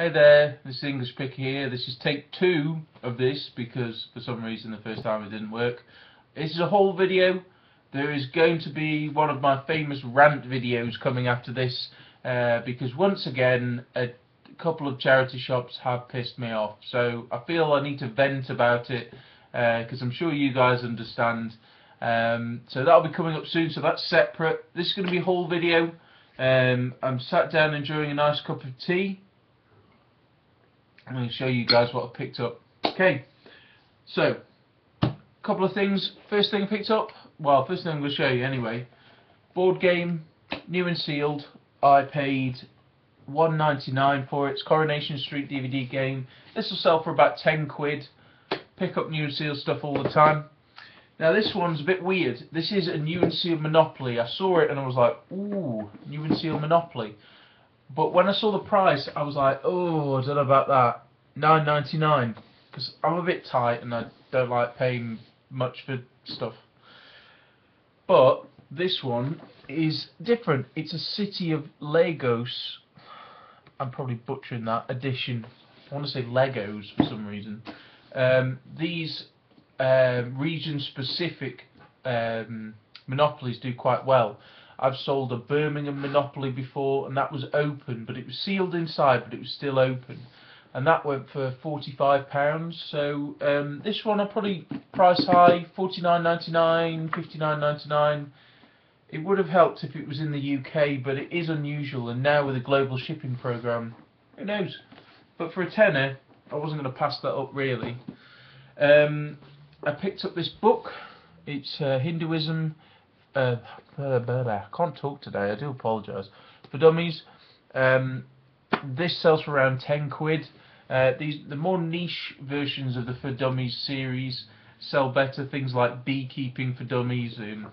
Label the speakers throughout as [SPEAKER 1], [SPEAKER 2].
[SPEAKER 1] Hey there, this is English Picker here. This is take two of this because for some reason the first time it didn't work. This is a whole video. There is going to be one of my famous rant videos coming after this uh, because once again a couple of charity shops have pissed me off. So I feel I need to vent about it because uh, I'm sure you guys understand. Um, so that'll be coming up soon. So that's separate. This is going to be a whole video. Um, I'm sat down enjoying a nice cup of tea. I'm going to show you guys what I picked up. Okay, so a couple of things. First thing I picked up, well, first thing I'm going to show you anyway. Board game, new and sealed. I paid 1.99 for it. It's Coronation Street DVD game. This will sell for about 10 quid. Pick up new and sealed stuff all the time. Now this one's a bit weird. This is a new and sealed Monopoly. I saw it and I was like, ooh, new and sealed Monopoly. But when I saw the price, I was like, oh, I don't know about that. Nine ninety nine, because I'm a bit tight and I don't like paying much for stuff. But this one is different. It's a City of Lagos. I'm probably butchering that edition. I want to say Legos for some reason. Um, these uh, region-specific um, monopolies do quite well. I've sold a Birmingham Monopoly before, and that was open, but it was sealed inside, but it was still open. And that went for £45. So um, this one I probably price high, $49.99, $59.99. It would have helped if it was in the UK, but it is unusual, and now with a global shipping program, who knows? But for a tenner, I wasn't going to pass that up really. Um, I picked up this book. It's uh, Hinduism uh, I can't talk today. I do apologise. For dummies, um, this sells for around ten quid. Uh, these the more niche versions of the For Dummies series sell better. Things like beekeeping for dummies and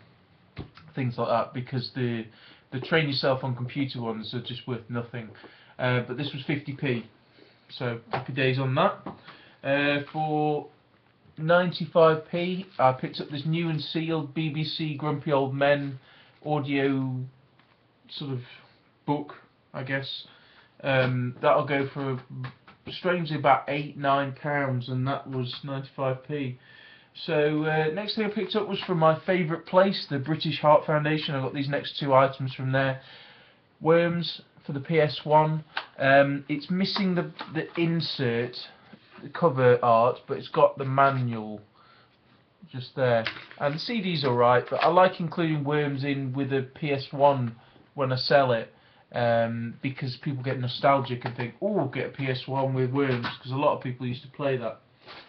[SPEAKER 1] things like that because the the train yourself on computer ones are just worth nothing. Uh, but this was 50p, so happy days on that. Uh, for 95p. I picked up this new and sealed BBC Grumpy Old Men audio sort of book, I guess. Um, that'll go for strangely about eight, nine pounds, and that was 95p. So uh, next thing I picked up was from my favourite place, the British Heart Foundation. I got these next two items from there. Worms for the PS1. Um, it's missing the the insert the cover art, but it's got the manual just there. And the CD's alright, but I like including Worms in with a PS1 when I sell it. Um, because people get nostalgic and think, oh, get a PS1 with Worms, because a lot of people used to play that.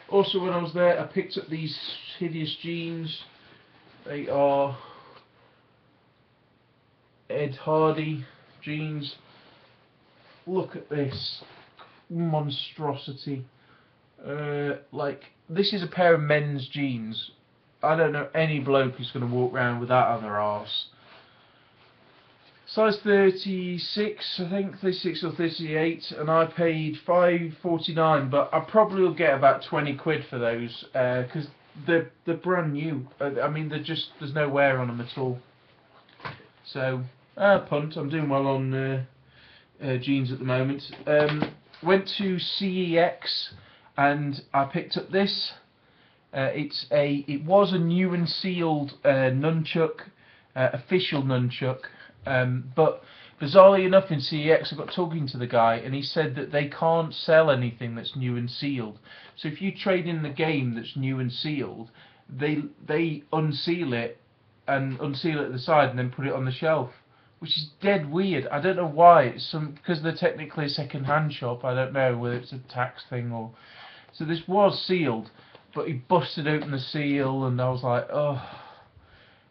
[SPEAKER 1] Also, when I was there, I picked up these hideous jeans. They are Ed Hardy jeans. Look at this monstrosity. Uh, like, this is a pair of men's jeans. I don't know any bloke who's going to walk around with that on their arse. Size 36, I think, 36 or 38, and I paid 5.49, but I probably will get about 20 quid for those, because uh, they're, they're brand new. Uh, I mean, they're just, there's no wear on them at all. So, uh, punt, I'm doing well on uh, uh, jeans at the moment. Um, went to CEX, and I picked up this. Uh, it's a it was a new and sealed uh, nunchuck, uh, official nunchuck, um, but bizarrely enough in CEX I got talking to the guy and he said that they can't sell anything that's new and sealed. So if you trade in the game that's new and sealed, they they unseal it and unseal it at the side and then put it on the shelf which is dead weird. I don't know why. It's some because they're technically a second-hand shop. I don't know whether it's a tax thing or so this was sealed, but he busted open the seal, and I was like, oh.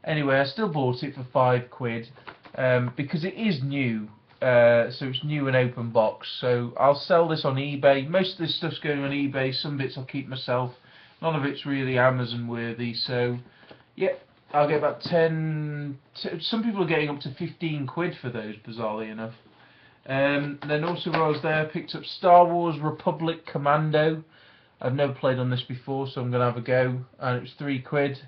[SPEAKER 1] Anyway, I still bought it for five quid um, because it is new. Uh, so it's new and open box. So I'll sell this on eBay. Most of this stuff's going on eBay. Some bits I'll keep myself. None of it's really Amazon worthy. So yeah, I'll get about 10. some people are getting up to 15 quid for those, bizarrely enough. Um, then also while I was there, I picked up Star Wars Republic Commando. I've never played on this before, so I'm going to have a go. And it was three quid.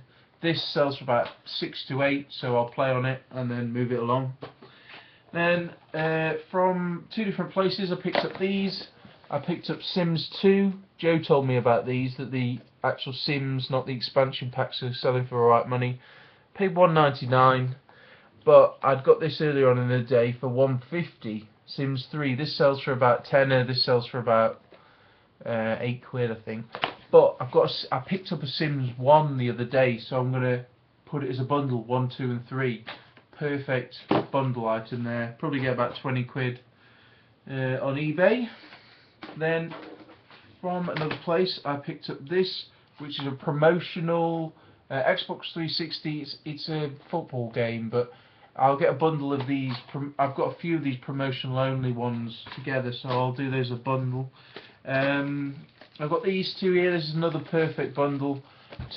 [SPEAKER 1] This sells for about six to eight, so I'll play on it and then move it along. Then uh, from two different places, I picked up these. I picked up Sims 2. Joe told me about these, that the actual Sims, not the expansion packs, are selling for alright money. Paid 1.99, but I'd got this earlier on in the day for 1.50. Sims 3. This sells for about 10. This sells for about uh, 8 quid, I think. But I've got a, I picked up a Sims 1 the other day, so I'm gonna put it as a bundle, 1, 2 and 3. Perfect bundle item there. Probably get about 20 quid uh, on eBay. Then from another place I picked up this, which is a promotional uh, Xbox 360. It's, it's a football game, but I'll get a bundle of these. I've got a few of these promotional only ones together, so I'll do those a bundle. Um, I've got these two here. This is another perfect bundle.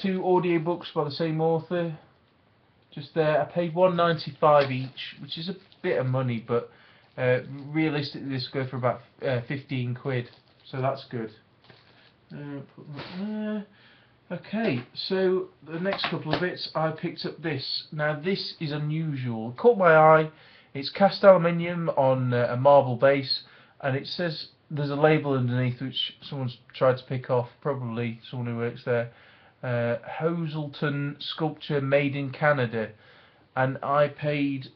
[SPEAKER 1] Two audiobooks by the same author. Just there. I paid 1.95 each, which is a bit of money, but uh, realistically this will go for about uh, 15 quid. So that's good. Uh, okay, so the next couple of bits, I picked up this. Now this is unusual. Caught my eye. It's cast aluminium on uh, a marble base, and it says there's a label underneath which someone's tried to pick off, probably someone who works there. Uh, Hoselton sculpture made in Canada, and I paid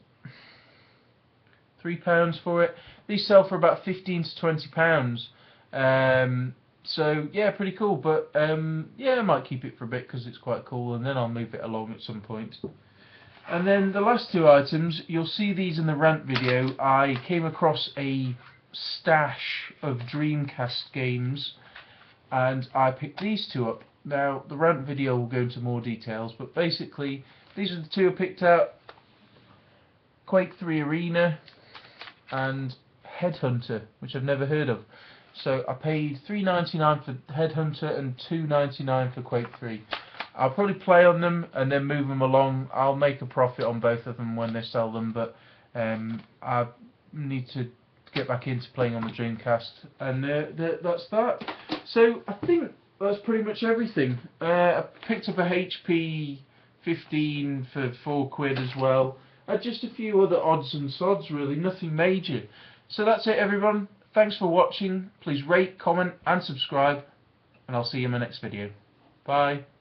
[SPEAKER 1] three pounds for it. These sell for about fifteen to twenty pounds. Um, so yeah, pretty cool. But um, yeah, I might keep it for a bit because it's quite cool, and then I'll move it along at some point. And then the last two items, you'll see these in the rant video. I came across a stash of Dreamcast games, and I picked these two up. Now, the rant video will go into more details, but basically, these are the two I picked out. Quake 3 Arena and Headhunter, which I've never heard of. So I paid three ninety nine for Headhunter and two ninety nine for Quake Three. I'll probably play on them and then move them along. I'll make a profit on both of them when they sell them, but um, I need to get back into playing on the Dreamcast, and uh, th that's that. So I think that's pretty much everything. Uh, I picked up a HP 15 for four quid as well. Uh, just a few other odds and sods, really, nothing major. So that's it, everyone. Thanks for watching. Please rate, comment, and subscribe, and I'll see you in my next video. Bye.